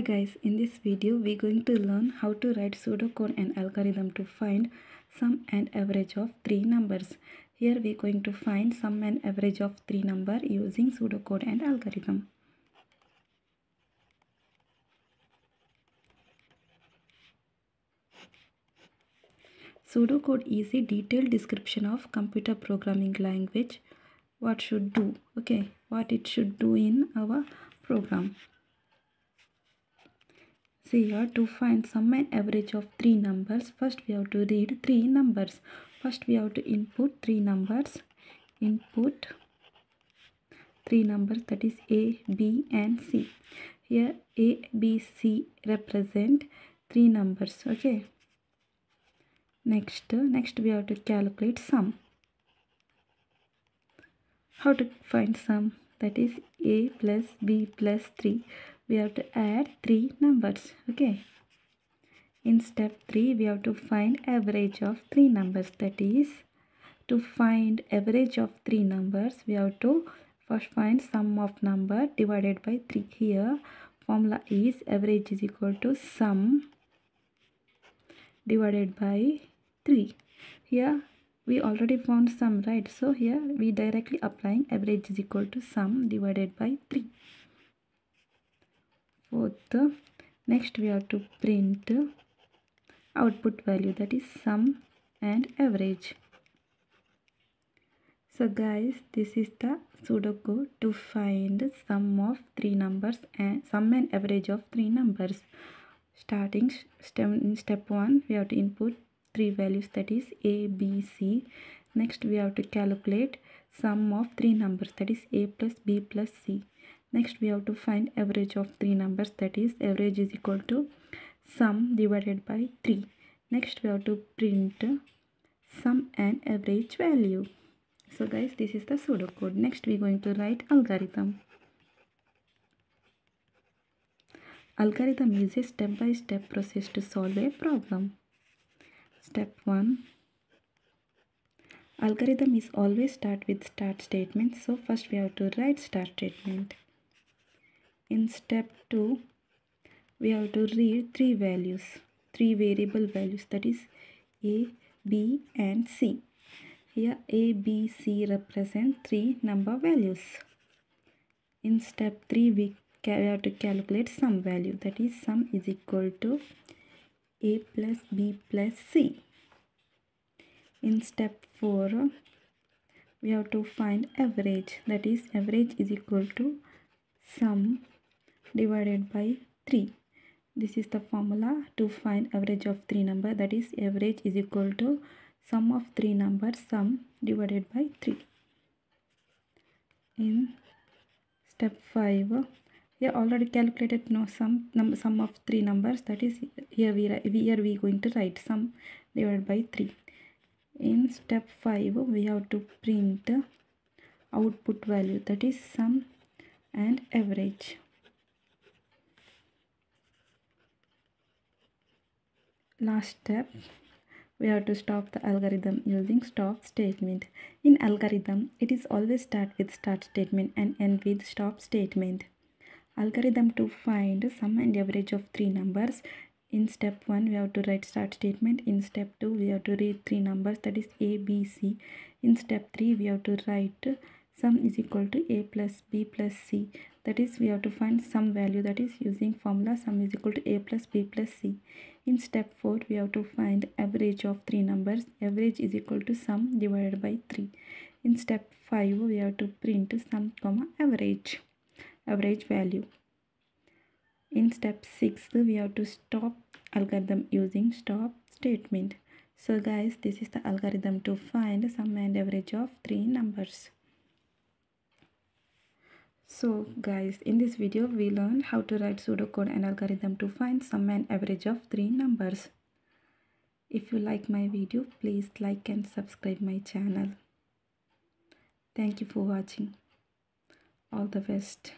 guys, in this video we're going to learn how to write pseudocode and algorithm to find sum and average of three numbers. Here we're going to find sum and average of three number using pseudocode and algorithm. Pseudocode is a detailed description of computer programming language what should do okay what it should do in our program See here to find sum and average of three numbers first we have to read three numbers. First we have to input three numbers. Input three numbers that is a b and c. Here a b c represent three numbers okay? Next next we have to calculate sum. How to find sum? That is a plus b plus 3 we have to add three numbers okay? In step 3 we have to find average of three numbers that is to find average of three numbers we have to first find sum of number divided by 3 here formula is average is equal to sum divided by 3 here we already found sum right? So here we directly applying average is equal to sum divided by 3 fourth. Next we have to print output value that is sum and average. So guys this is the pseudocode to find sum of three numbers and sum and average of three numbers. Starting step, step 1 we have to input three values that is a b c. Next we have to calculate sum of three numbers that is a plus b plus c next we have to find average of three numbers. That is average is equal to sum divided by 3 next we have to print sum and average value. So guys this is the pseudocode. Next we're going to write algorithm. Algorithm is a step-by-step -step process to solve a problem. Step 1 Algorithm is always start with start statement. So first we have to write start statement. In step 2 we have to read three values, three variable values that is A, B and C. Here A, B, C represent three number values. In step 3 we have to calculate sum value that is sum is equal to a plus b plus c. In step 4, we have to find average that is average is equal to sum divided by 3. This is the formula to find average of three number. That is average is equal to sum of three numbers sum divided by 3. In step 5 here already calculated no sum number sum of three numbers. That is here we here we are going to write sum divided by 3 in step 5 we have to print output value. That is sum and average last step. We have to stop the algorithm using stop statement. In algorithm it is always start with start statement and end with stop statement. Algorithm to find sum and average of three numbers. In step 1 we have to write start statement. In step 2 we have to read three numbers. That is a b c. In step 3 we have to write sum is equal to a plus b plus c. That is we have to find sum value that is using formula sum is equal to a plus b plus c in step 4 we have to find average of three numbers average is equal to sum divided by 3 in step 5 we have to print sum comma average average value. In step 6 we have to stop algorithm using stop statement. So guys this is the algorithm to find sum and average of three numbers. So guys in this video we learned how to write pseudocode and algorithm to find sum and average of three numbers. If you like my video please like and subscribe my channel. Thank you for watching. All the best.